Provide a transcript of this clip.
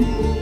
you.